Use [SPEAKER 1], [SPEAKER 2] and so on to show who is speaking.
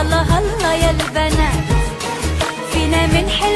[SPEAKER 1] هلا هلا يا البنات. فينا من حلو